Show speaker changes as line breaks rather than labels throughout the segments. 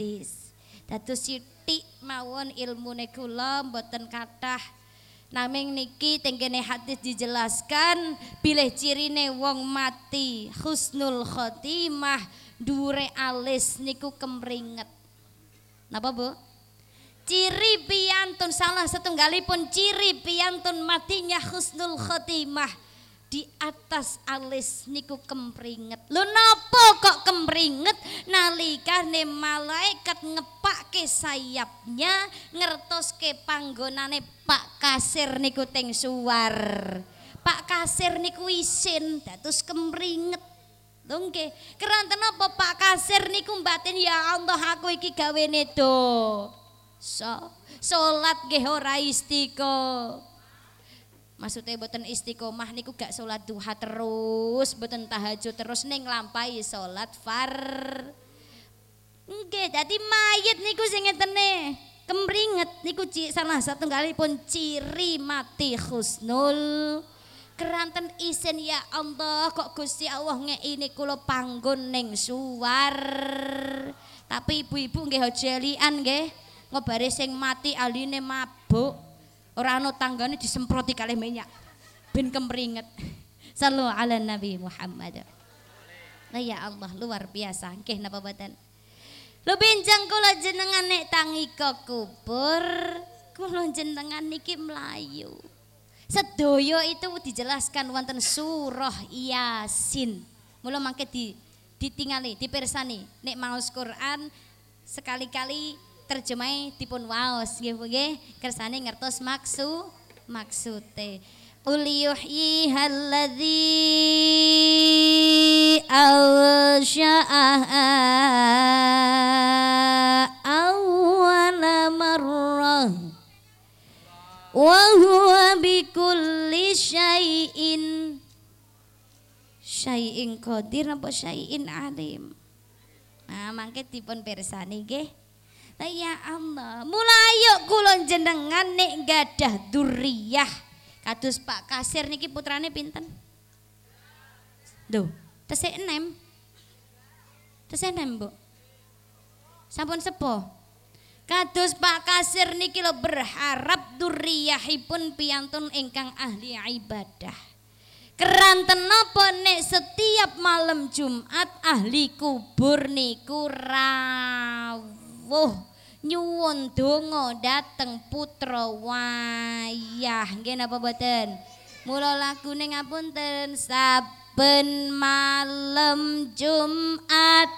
hadis. Dados sithik mawon ilmune kula mboten kathah. Naming niki tenggene hadis dijelaskan bilih cirine wong mati husnul khotimah dure alis niku kemringet. Napa Bu? Ciri piantun salah setunggalipun ciri piantun matinya husnul khotimah di atas alis niku kempringet. Lho napa kok kempringet nalikane malaikat ngepake sayapnya ngertoske panggonane Pak Kasir niku teng suwar. Pak Kasir niku isin dados kempringet. Lho nggih, keranten apa Pak Kasir niku batin ya Allah aku iki gawene do. So, salat nggih ora istiqomah maksudnya boten istiqomah niku gak sholat duha terus boten tahajud terus neng lampai sholat far. Oke, jadi mayat niku sing ngetene kemringet niku salah satu kali pun ciri mati husnul keranten isen ya Allah kok Gusti Allah ini kula panggon neng suwar. Tapi ibu-ibu nggih jelian nggih. Ngobare sing mati aline mabuk Orang ana tanggane disemproti kalih minyak. Ben kemringet. Sallu ala Nabi Muhammad. Nah ya Allah luar biasa. Nggih napa boten? Lu bincang kula jenengan nek tangi ke kubur, kula jenengan niki melayu. Sedoyo itu dijelaskan wonten surah Yasin. Mula mangke di ditingali, dipersani nek maos Quran sekali-kali terjemai dipun waos. Nggih nggih. Kersane ngertos maksu maksude. Uliyuhyi alladzi awsya'a awwala marrah wa huwa bikulli syai'in. Syai'in qadir apa syai'in alim? Nah, mangke dipun persani nggih. Ya Allah, mulai yuk kulon jenengan nek gadah duriyah. Kados Pak Kasir niki putrane pinten? Duh, tesih enem. Tesih enem, Bu. Sampun sepo. Kados Pak Kasir niki lo berharap duriyahipun piantun ingkang ahli ibadah. Keranten napa nek setiap malam Jumat ahli kubur niku rawuh nyuwun donga dateng putra wayah. Nggih napa mboten? Mula lagune ngapunten saben malam Jumat.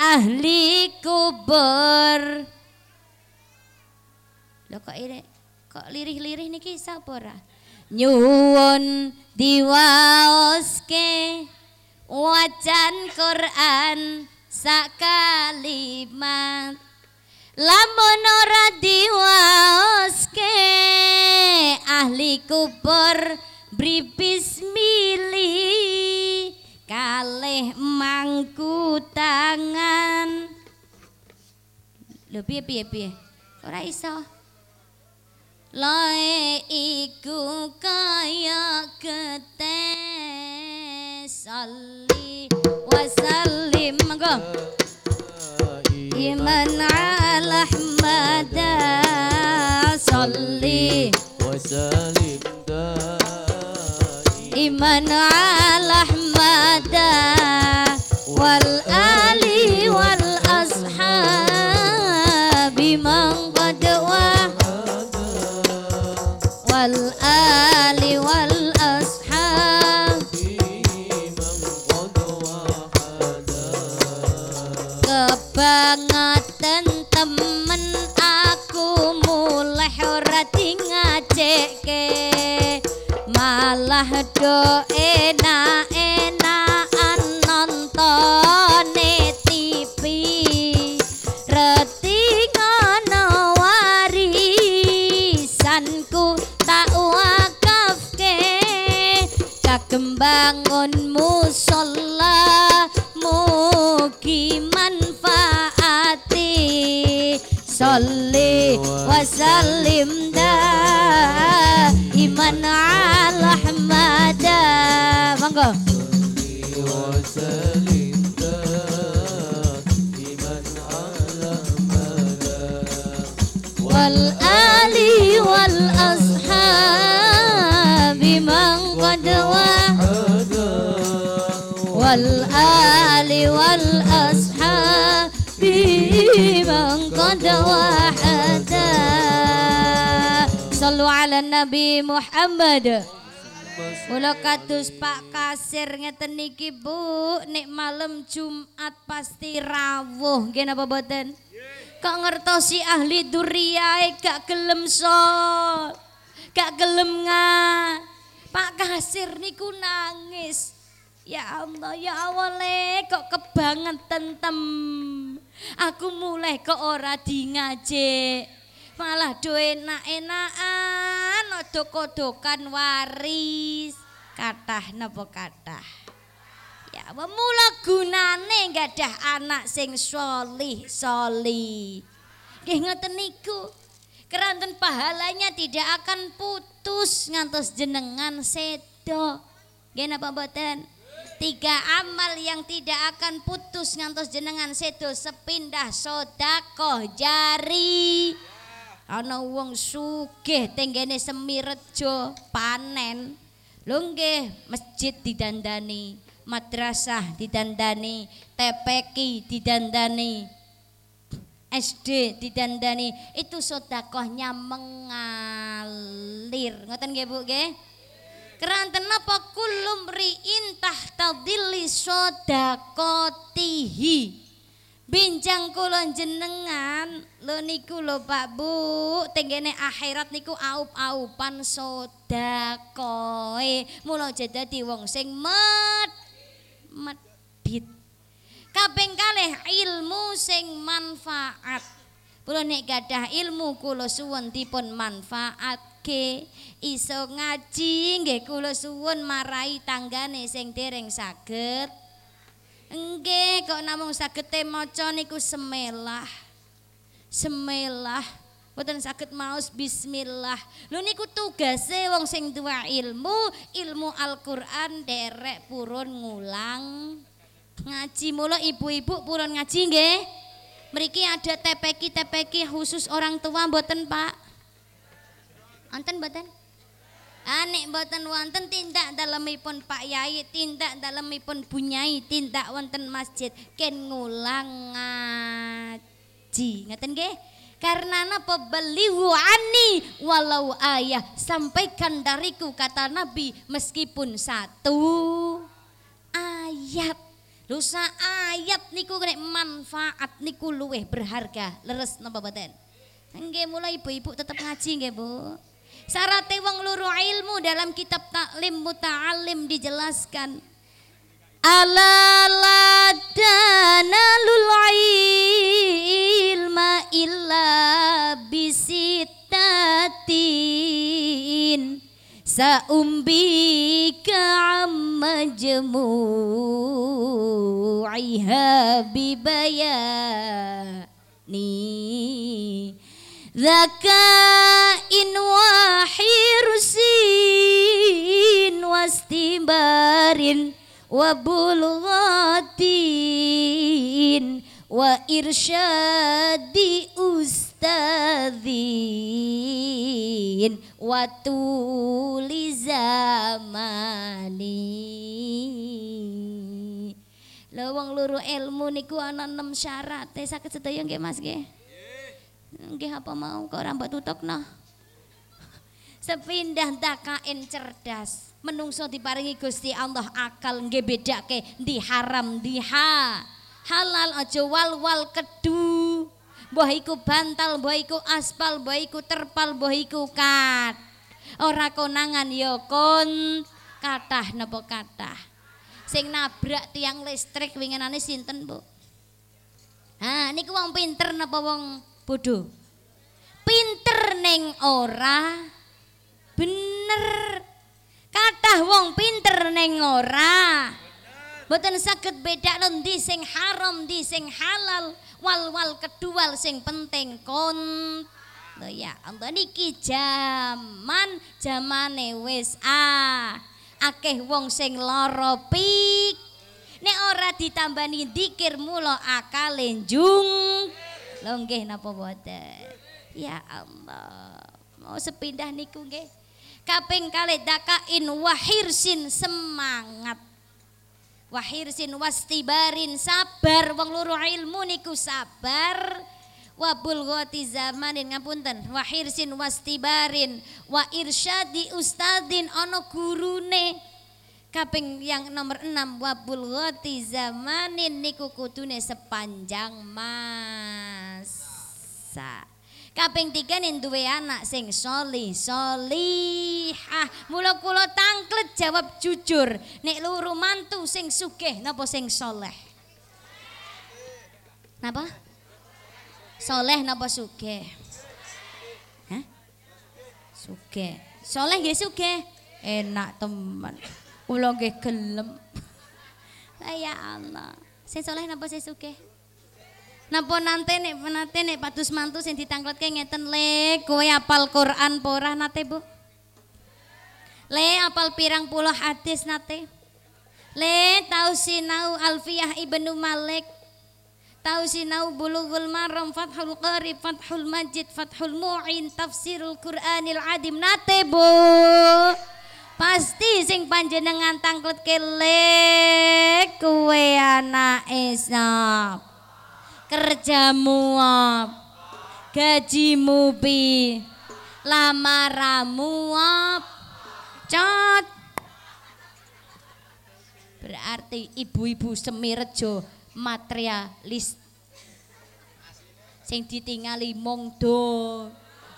Ahli kubur. Lho kok ini kok lirih-lirih niki? Sapa ora? Nyuwun diwaoske wajan Quran sak kalimat lamun ora diwaoske ahli kubur bri bismillah kalih mangku tangan. Lho piye piye piye? Ora iso. Loe iku kaya ketes Salli wa sallim إيمان على أحمد. صلي وسلم إيمان على أحمد. والآل والآل والأصحاب من قد وحد والأصحاب من قد وحد صلوا على النبي محمد kados Pak Kasir ngeten niki Bu, nek malam Jumat pasti rawuh. Nggih napa boten? Kok ngertosi ahli duriyae gak gelem sol. Gak gelem ngan. Pak Kasir niku nangis. Ya Allah, ya Allah le, kok kebangetan tem. Aku mulai kok ora di ngajek. Malah do enak-enakan, odo kodokan waris. Kathah napa kathah? Ya, mula gunane gadah anak sing solih soli. Nggih ngoten niku. Keranten pahalanya tidak akan putus ngantos jenengan sedo. Nggih napa mboten? Tiga amal yang tidak akan putus ngantos jenengan sedo sepindah sodakoh jari. Ana wong sugih tenggene Semirejo panen. Lho nggih, masjid didandani, madrasah didandani, TPK didandani, SD didandani itu sodakohnya mengalir. Ngoten nggih Bu nggih? Keranten apa kulum riin tahta dilli sodakotihi? Bincang kula jenengan lho niku lho Pak Bu tenggene akhirat niku aup-aupan sodakoe. Mula dadi wong sing med medit Kaping kalih ilmu sing manfaat. Kula nek gadah ilmu kula suwun dipun manfaatke. Iso ngaji nggih kula suwun marai tanggane sing dereng saged. Nggih kok namung saged maca niku semelah. Semelah. Boten saged maos bismillah. Lho niku tugase wong sing duwe ilmu, ilmu Al-Qur'an derek purun ngulang ngaji mula ibu-ibu purun ngaji nggih mriki ada TPK TPK khusus orang tua mboten Pak wonten mboten Anik ah, boten wonten tindak dalemipun Pak Yai, tindak dalemipun Bunyai, tindak wonten masjid ken ngulang ngaji. Ngeten nggih? Karena napa beliau ani walau ayah sampaikan dariku kata Nabi meskipun satu ayat Dosa ayat niku nek manfaat niku luweh berharga. Leres napa mboten? Nggih mulai ibu-ibu tetap ngaji nggih, Bu. Sarate wong luru ilmu dalam kitab taklim muta'alim dijelaskan. Ala ladanalul ilma illa bisitatin. Sa'umbika amma jemu'iha bibayani Zaka'in wa hirsin wastibarin wa bulghatin wa irsyadi ustadzin wa tuli zamani Lho wong luru ilmu niku ana 6 syarat. Saged sedaya nggih Mas nggih. Nggih apa mau kok ora mbok tutupno. Sepindah takain cerdas. Menungso diparingi Gusti Allah akal nggih bedake ndi haram ha halal aja wal-wal kedu. Mbah iku bantal mbah iku aspal mbah iku terpal mbah iku kat. Ora konangan ya kon. Kathah napa kathah? Sing nabrak tiang listrik winginane sinten Bu? Ha niku wong pinter napa wong bodoh pinter neng ora. Bener. Kathah wong pinter neng ora Mboten saged beda ndi sing haram, ndi sing halal. Wal-wal kedua sing penting kon. Ya Allah niki jaman jamane wis ah. Akeh wong sing lara pik. Nek ora ditambani dikir mula akale njung. Lho nggih napa boten ya Allah mau sepindah niku nggih. Kaping kalih dakain wahirsin semangat wahirsin wastibarin sabar. Wong loro ilmu niku sabar. Wa bulghati zamanin ngapunten wa hirsin wastibarin wa irsyadi ustadin ana gurune. Kaping yang nomor 6 wa bulghati zamanin niku kudune sepanjang masa kaping tiga nih duwe anak sing soli solihah mula kula tangklet jawab jujur nek luru mantu sing sugih napa sing soleh napa Soleh napa suge? Hah? Suge. Soleh nggih suge. Enak teman. Kula nggih gelem. Ya Allah. Sing soleh napa sing suge? Napa nante nek nate nek patus mantu sing ditangkletke ngeten le, kowe apal Quran apa nate, Bu? Le apal pirang puluh hadis nate? Le tau sinau Alfiyah Ibnu Malik Tahu sinau bulughul maram fathul qarib fathul majid fathul mu'in tafsirul qur'anil adim nate bu pasti sing panjenengan tangklet kelek kue anak esap kerjamu ap gajimu bi. Lamaramu ap cot. Berarti ibu-ibu semirejo materialis sing ditingali mung do.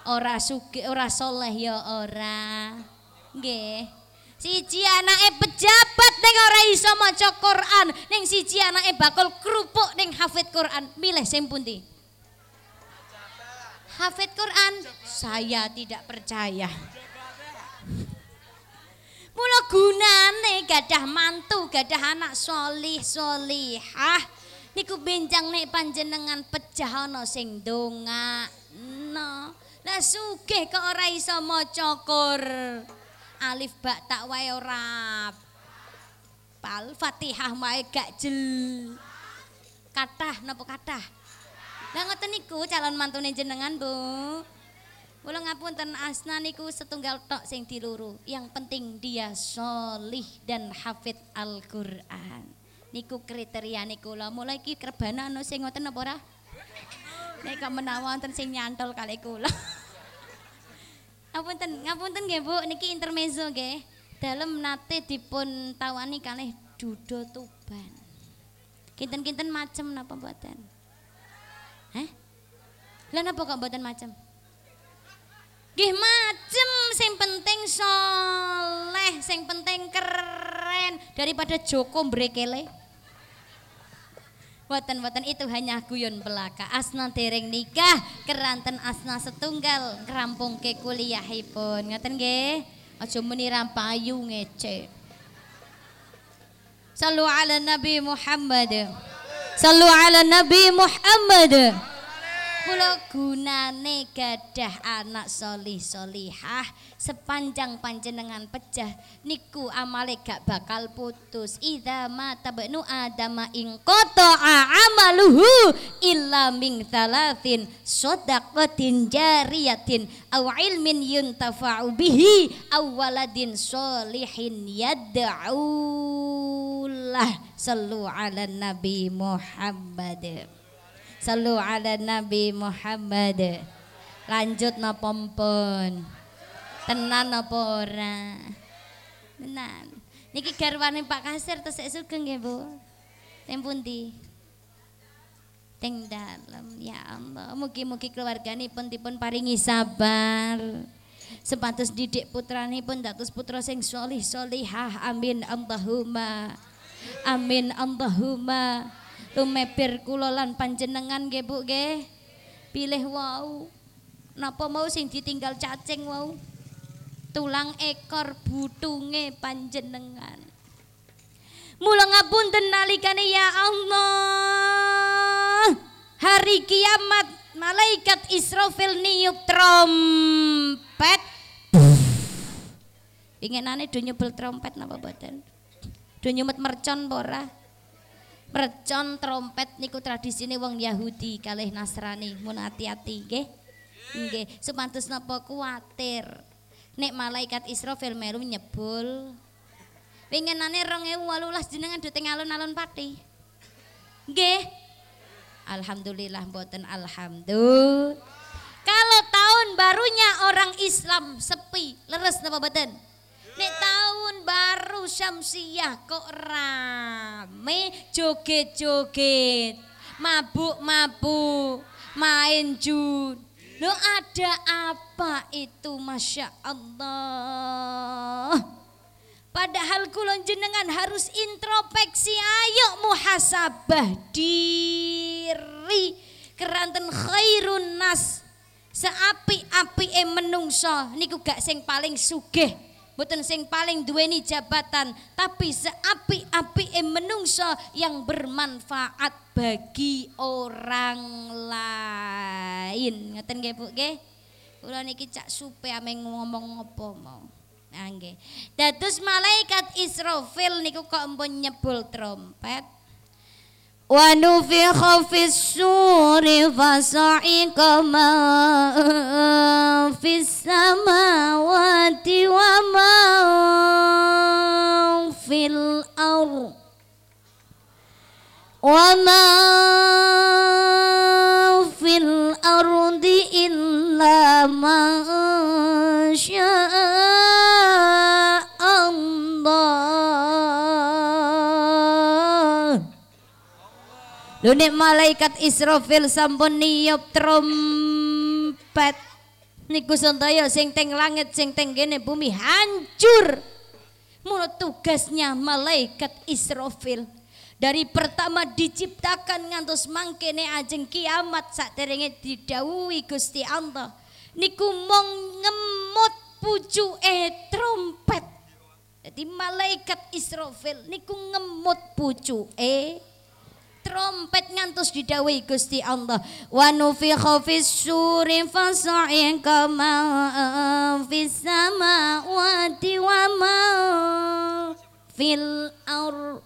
Ora suge ora soleh ya ora. Nggih siji anake pejabat ning ora iso maca Quran ning siji anake bakal kerupuk ning hafid Quran milih sing pundi hafid Quran saya tidak percaya Mula gunane gadah mantu, gadah anak solih solihah. Niku benjang nek panjenengan pecah ana sing donga. No. Lah sugih kok ora iso maca Alif ba tak wae ora. Pal Fatihah wae gak jel. Kathah napa kathah? Lah ngoten niku calon mantune jenengan, Bu. Kula ngapunten asna niku setunggal tok sing diluru. Yang penting dia solih dan hafid Al-Qur'an. Niku kriteria niku lah. Mulai ki kerbana ana sing ngoten apa ora? Nek menawa wonten sing nyantol kali kula. ngapunten, ngapunten nggih Bu, niki intermezzo nggih. Dalem nate dipun tawani kalih Dudo Tuban. Kinten-kinten macem napa mboten? Heh? Lah napa kok mboten macem? Gih macem sing penting soleh, sing penting keren daripada Joko Brekele. Watan-watan itu hanya guyon belaka. Asna dereng nikah, keranten asna setunggal, kerampung ke kuliahipun. Ngaten nggih? Aja muni rampayu ngece. Sallu ala Nabi Muhammad. Sallu ala Nabi Muhammad. Kula gunane gadah anak solih solihah sepanjang panjenengan pecah niku amale gak bakal putus. Idza mata banu adama ing qata'a amaluhu illa min thalathin shadaqatin jariyatin aw ilmin yuntafa'u bihi aw waladin solihin yad'u lah sallu ala nabi Muhammad Sallu ala Nabi Muhammad. Lanjut napa pun. Tenan napa ora? Tenan. Niki garwane Pak Kasir tesek sugeng nggih, Bu. Teng pundi? Teng dalam ya Allah. Mugi-mugi keluarganipun dipun paringi sabar. Sepatus didik putranipun datus putra sing solih solihah. Amin Allahumma. Amin Allahumma tumepir kula lan panjenengan nggih Bu nggih. Pilih wau. Napa mau sing ditinggal cacing wau? Tulang ekor butunge panjenengan. Mula ngapunten nalikane ya Allah. Hari kiamat malaikat Israfil niup trompet. Inginane do nyebel trompet napa boten? Do nyumet mercon ora? Mercon trompet niku tradisine wong Yahudi kalih Nasrani. Mun hati-hati nggih. Nggih, supados napa kuwatir. Nek malaikat Israfil melu nyebul Pengenane 2018 jenengan do teng alun-alun Pati. Nggih. Alhamdulillah mboten alhamdulillah. Kalau tahun barunya orang Islam sepi, leres napa mboten? Tahun baru Syamsiah kok rame joget-joget, mabuk-mabuk, main jud. Lo ada apa itu? Masya Allah. Padahal kulon jenengan harus introspeksi. Ayo muhasabah diri. Keranten khairun nas. Seapi-api e menungso. Niku gak sing paling sugih Bukan sing paling duweni jabatan tapi seapi-api e menungso yang bermanfaat bagi orang lain. Ngeten nggih Bu nggih? Kula niki cak supe ame ngomong apa mau? Nggih. Dados malaikat Israfil niku kok empun nyebul trompet ونفخ في السور فصعق من في السماوات ومن في الأرض وما في الأرض إلا من Lho nek malaikat Israfil sampun niup trompet niku sedaya sing teng langit sing teng kene bumi hancur. Mula tugasnya malaikat Israfil dari pertama diciptakan ngantos mangkene ajeng kiamat saderenge didhawuhi Gusti Allah niku mong ngemut pucuke trompet. Jadi malaikat Israfil niku ngemut pucuke trompet ngantos didawi Gusti Allah. Wa nufikha fis suri fasa'iqa ma fis samawati wa ma fil ar.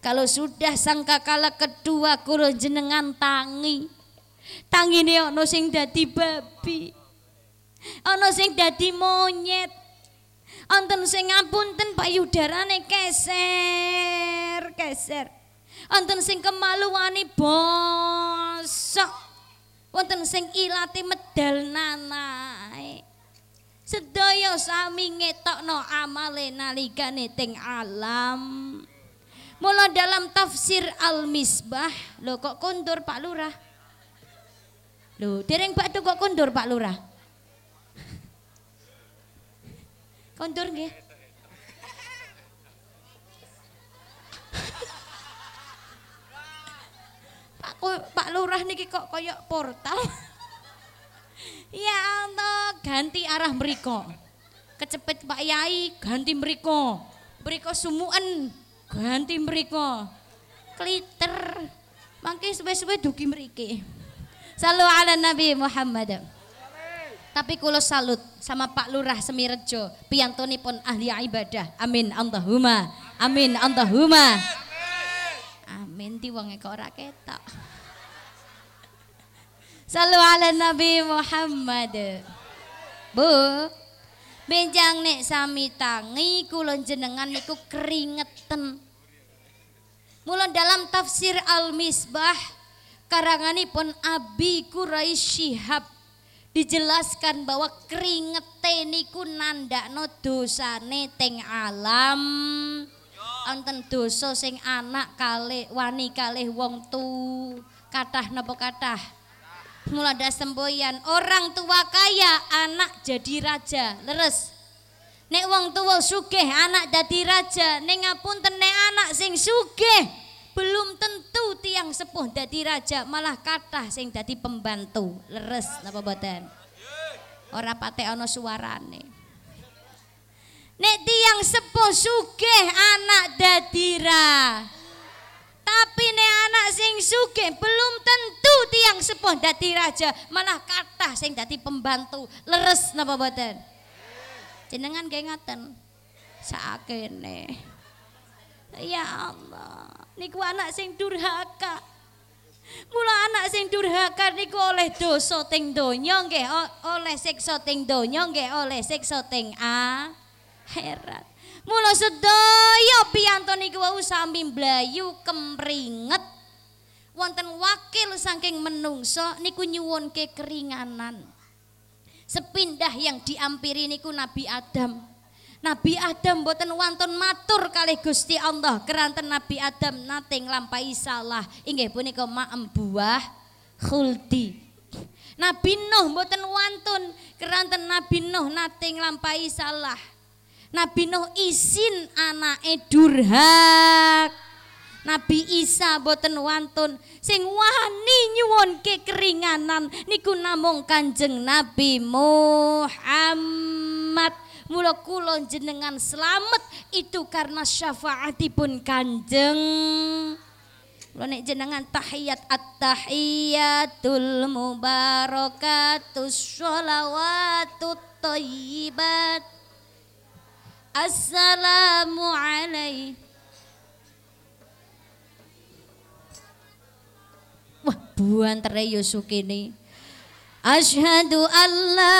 Kalau sudah sangka kala kedua kulo jenengan tangi. Tangi ini ono sing dadi babi. Ono sing dadi monyet. Anten sing ngapunten payudarane keser keser Wonten sing kemaluane bosok. Wonten sing ilate medal nanae. Sedaya sami ngetokno amale nalikane teng alam. Mula dalam tafsir Al-Misbah, lho kok kondur Pak Lurah? Lho, dereng Pak kok kondur Pak Lurah? Kondur nggih? Pak Lurah niki kok koyok portal. ya Allah, ganti arah meriko. Kecepet Pak Yai, ganti meriko. Meriko sumuan, ganti meriko. Kliter. Mangke suwe-suwe dugi mriki. Salu ala Nabi Muhammad. Tapi kulo salut sama Pak Lurah Semirejo, piyantoni pun ahli ibadah. Amin Allahumma. Amin Allahumma. Amin di wong kok ora ketok. Salu ala Nabi Muhammad. Bu, benjang nek sami tangi kula jenengan niku keringetan. Mula dalam tafsir Al-Misbah karanganipun Abi Quraisy Syihab dijelaskan bahwa keringete niku nandakno dosane teng alam wonten dosa sing anak kalih wani kalih wong tu kathah napa kathah mulada semboyan orang tua kaya anak jadi raja. Leres. Nek wong tua sugih anak jadi raja. Nek ngapunten nek anak sing sugih belum tentu tiang sepuh jadi raja. Malah kathah sing jadi pembantu. Leres napa boten ora pate ana suarane. Nek tiang sepuh sugih anak dadira. Tapi nek anak sing sugih belum tentu tiang sepuh dadi raja, malah kathah sing dadi pembantu. Leres napa mboten? Jenengan kayak ngaten. Sakene. Ya Allah, niku anak sing durhaka. Mula anak sing durhaka niku oleh dosa teng donya nggih, oleh siksa teng donya nggih, oleh siksa teng a heran. Mula sedaya piyanto niku wau sami mblayu kemringet. Wonten wakil saking menungso niku nyuwunke keringanan. Sepindah yang diampiri niku Nabi Adam. Nabi Adam boten wonten matur kalih Gusti Allah keranten Nabi Adam nate nglampahi salah inggih punika ma'em buah khuldi. Nabi Nuh boten wantun keranten Nabi Nuh nate nglampahi salah. Nabi Nuh isin anake durhak. Nabi Isa boten wantun sing wani nyuwunke keringanan niku namung Kanjeng Nabi Muhammad. Mula kula jenengan selamat itu karena syafaatipun Kanjeng Mula nek jenengan tahiyat at-tahiyatul mubarakatus sholawatut thayyibat Assalamu alaikum. Wah, buan tereyo sukini. Ashhadu an la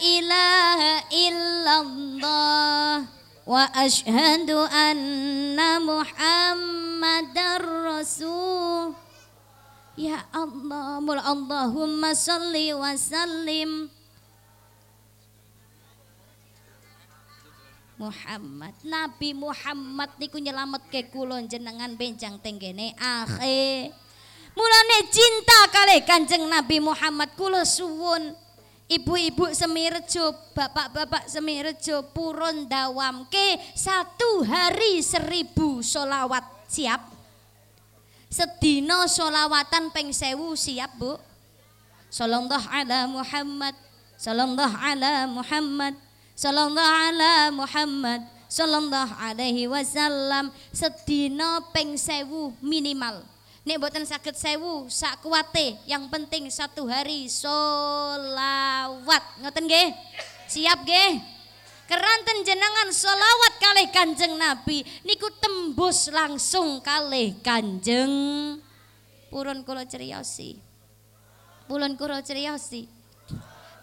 ilaha illallah. Wa ashhadu anna muhammadar rasul. Ya Allah, mul Allahumma salli wa sallim Muhammad. Nabi Muhammad niku nyelametke kula jenengan benjang tenggene akhir Mulane cinta kali Kanjeng Nabi Muhammad kula suwun. Ibu-ibu Semirejo, bapak-bapak Semirejo purun dawamke satu hari seribu solawat. Siap. Sedino solawatan peng sewu siap bu. Sallallahu ala Muhammad, sallallahu ala Muhammad, sallallahu ala Muhammad, sallallahu alaihi wasallam sedina peng sewu minimal. Nek boten sakit sewu sak kuate, yang penting satu hari solawat. Ngoten nggih? Siap nggih? Keranten jenengan solawat kalih Kanjeng Nabi niku tembus langsung kalih Kanjeng purun kula ceriosi. Purun kula ceriosi.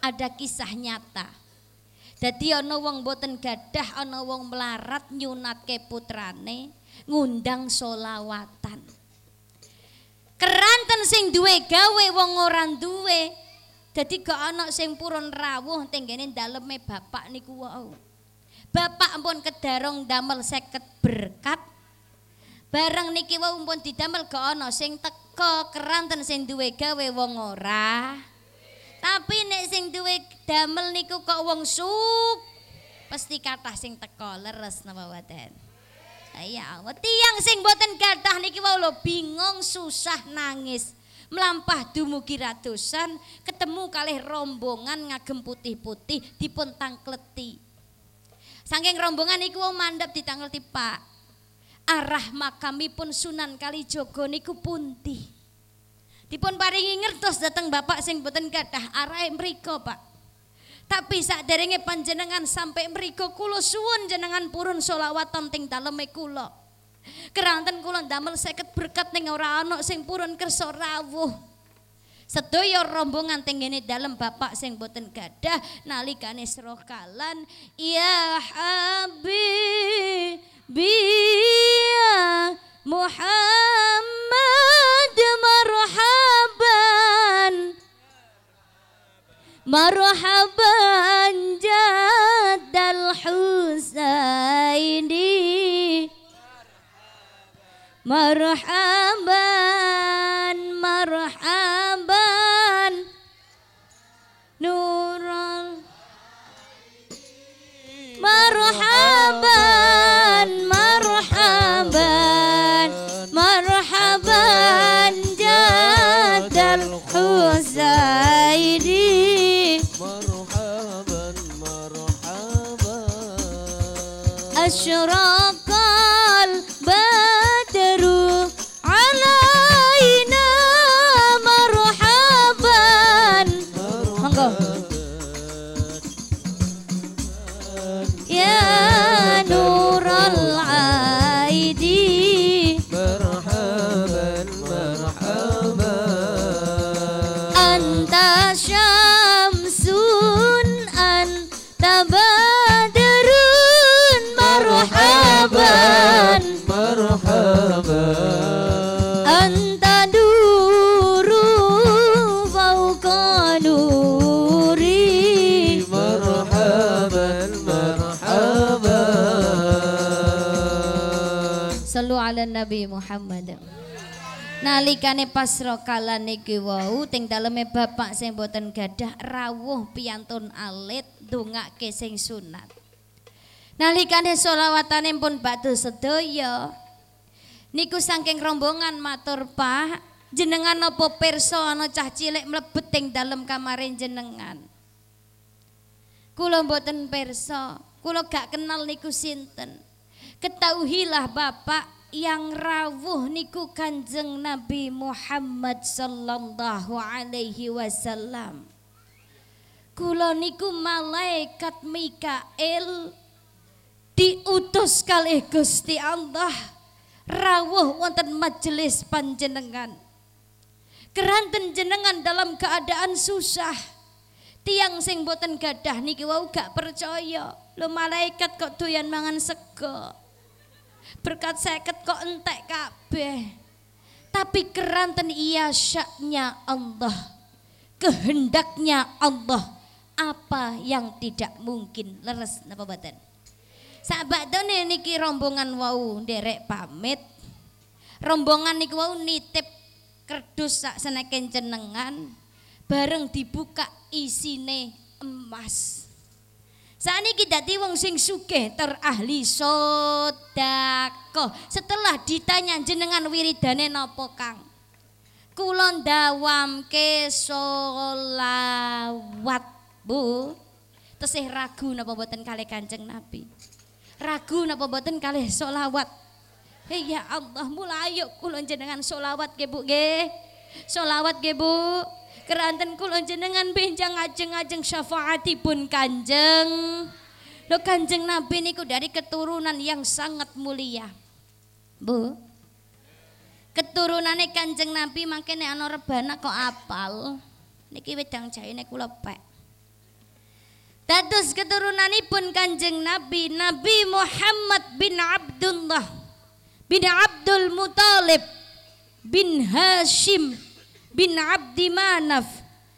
Ada kisah nyata Dadi ana wong boten gadah, ana wong melarat nyunatke putrane ngundang solawatan. Keranten sing duwe gawe wong ora duwe. Dadi gak ana sing purun rawuh tenggene daleme bapak niku wau. Bapak ampun kedarong damel seket berkat. Bareng niki wau ampun didamel gak ana sing teka keranten sing duwe gawe wong ora. Tapi nek sing duwe damel niku kok wong suk pasti kathah sing teko leres napa mboten. Ya Allah, tiang sing boten gadah niki wau lho bingung, susah, nangis. Melampah dumugi ratusan, ketemu kalih rombongan ngagem putih-putih dipun tangkleti. Saking rombongan niku wau mandap ditangleti, Pak. Arah makamipun Sunan Kalijogo niku pundi? Dipun paringi ngertos datang Bapak sing boten gadah arahe mriku, Pak. Tapi saat derenge panjenengan sampai mriku kula suwun jenengan purun selawatan ting daleme kula. Keranten kula damel seket berkat ning ora ana sing purun kersa rawuh. Sedaya rombongan tenggene dalem bapak sing boten gadah nalikane seroh kalan ya habib biya Muhammad Marhaban Jaddal Husaini. Marhaban Nabi Muhammad. Nalikane pasra kala niki wau teng daleme bapak sing boten gadah rawuh piantun alit ndongake sing sunat. Nalikane selawatane pun batu sedaya. Niku saking rombongan matur Pak, jenengan napa pirsa ana cah cilik mlebet teng dalem kamare jenengan. Kula mboten pirsa, kula gak kenal niku sinten. Ketahuilah Bapak yang rawuh niku Kanjeng Nabi Muhammad sallallahu alaihi wasallam. Kula niku malaikat Mikael diutus kalih Gusti Allah rawuh wonten majelis panjenengan. Keranten jenengan dalam keadaan susah. Tiang sing boten gadah niki wau gak percaya. Lo malaikat kok doyan mangan sego berkat seket kok entek kabeh. Tapi keranten iya syaknya Allah. Kehendaknya Allah. Apa yang tidak mungkin leres napa badan. Sahabat dene niki rombongan wau derek pamit. Rombongan niki wau nitip kerdus sak seneken jenengan bareng dibuka isine emas. Saniki dadi wong sing sugih terahli sodako. Setelah ditanya jenengan wiridane napa, Kang? Kula ndawamke sholawat, Bu. Tesih ragu napa mboten kalih Kanjeng Nabi? Ragu napa mboten kalih selawat? Hei ya Allah, mulai yuk kula jenengan selawat nggih, Bu, nggih. Sholawat nggih, Bu. Keranten kula jenengan benjang ajeng-ajeng syafaatipun Kanjeng. Lo Kanjeng Nabi niku dari keturunan yang sangat mulia. Bu. Keturunannya Kanjeng Nabi makanya ana rebana kok apal. Niki wedang jaine kula pek. Dados keturunanipun Kanjeng Nabi Nabi Muhammad bin Abdullah bin Abdul Muthalib bin Hashim bin Abdi Manaf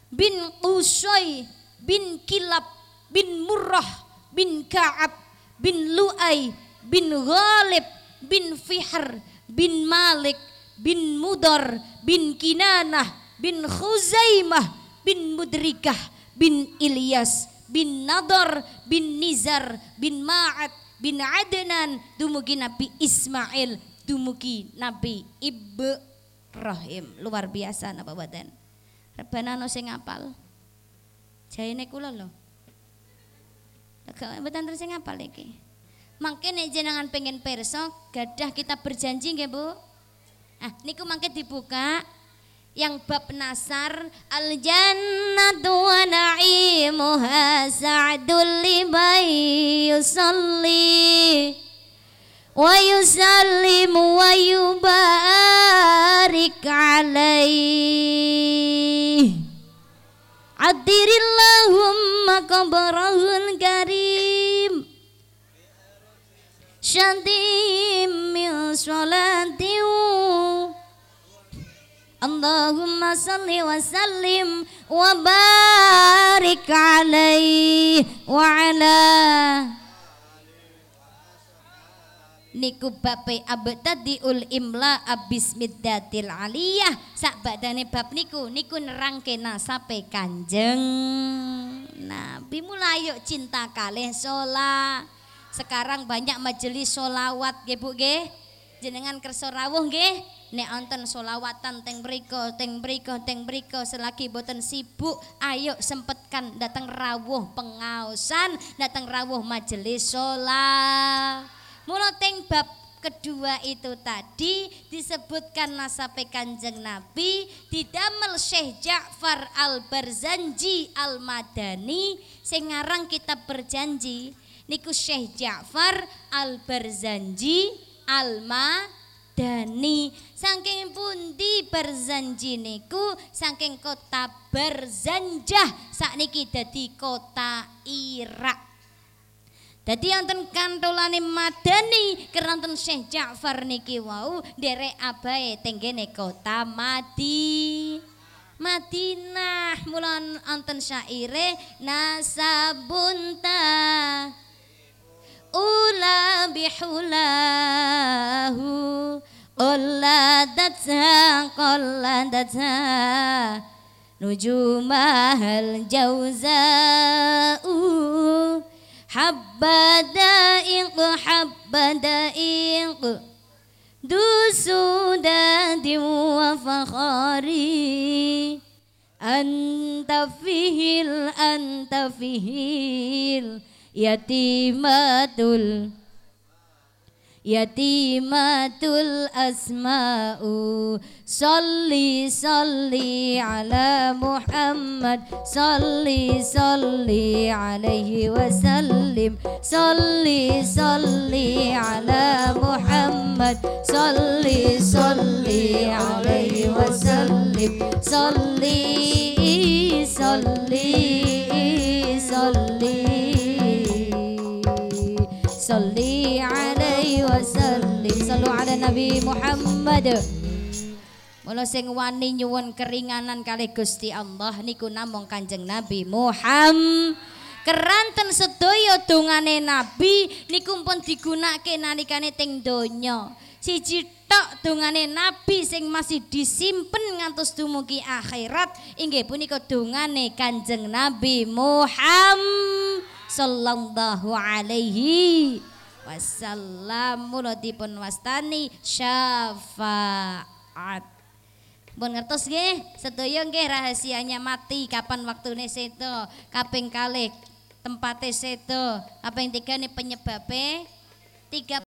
bin Qusay bin Kilab bin Murrah bin Ka'ab bin Lu'ay bin Ghalib bin Fihr bin Malik bin Mudar bin Kinanah bin Khuzaimah bin Mudrikah bin Ilyas bin Nadar bin Nizar bin Ma'ad bin Adnan dumugi Nabi Ismail dumugi Nabi Ibrahim Rahim luar biasa napa badan. Rebana no sing apal jaine kula lho. Mboten terus sing apal iki? Mangke nek jenengan pengen perso gadah kita berjanji nggih Bu. Ah niku mangke dibuka. Yang bab nasar al jannatu wa na'imuha sa'dul liman ويسلم ويبارك عليه عدر اللهم قبره الكريم شديم من صلاة اللهم صل وسلم وبارك عليه وعلى niku bape ul imla abis middatil aliyah. Sak badane bab niku niku nerangke nasape kanjeng Nabi. Mulai yuk cinta kalih sholat. Sekarang banyak majelis sholawat ge bu ge jenengan kerso rawuh ge nek onten solawatan teng briko teng briko teng briko selagi boten sibuk ayo sempetkan datang rawuh pengausan datang rawuh majelis sholat Mula teng bab kedua itu tadi disebutkan nasabe kanjeng Nabi didamel Syekh Ja'far Al-Barzanji Al-Madani sing ngarang kitab berjanji niku Syekh Ja'far Al-Barzanji Al-Madani. Saking pundi Barzanji niku? Saking kota Barzanjah sakniki dadi kota Irak Dadi wonten kantolane Madani keranten Syekh Ja'far niki wau derek abahe tenggene kota Madi. Madinah mulan wonten syaire nasabunta ula bihulahu ula datsa qalla datsa nujumahal jauza'u. حبة دقيق حبة دقيق ذو سداد وفخاري أنت فيهل أنت فيه. اليتيمة ال- يتيمة الأسماء صلي صلي على محمد صلي صلي عليه وسلم صلي صلي على محمد صلي صلي عليه وسلم صلي صلي Nabi Muhammad. Mula sing wani nyuwun keringanan kali Gusti Allah niku namung Kanjeng Nabi Muhammad. Keranten sedaya dongane Nabi niku pun digunakake nalikane teng donya. Siji tok dongane Nabi sing masih disimpen ngantos dumugi akhirat inggih punika dongane Kanjeng Nabi Muhammad sallallahu alaihi wasallam mula dipun wastani syafaat. Bon ngertos nggih, sedaya nggih rahasianya mati kapan waktune sedo, kaping kalih tempate sedo, kaping tiga nih penyebabe, tiga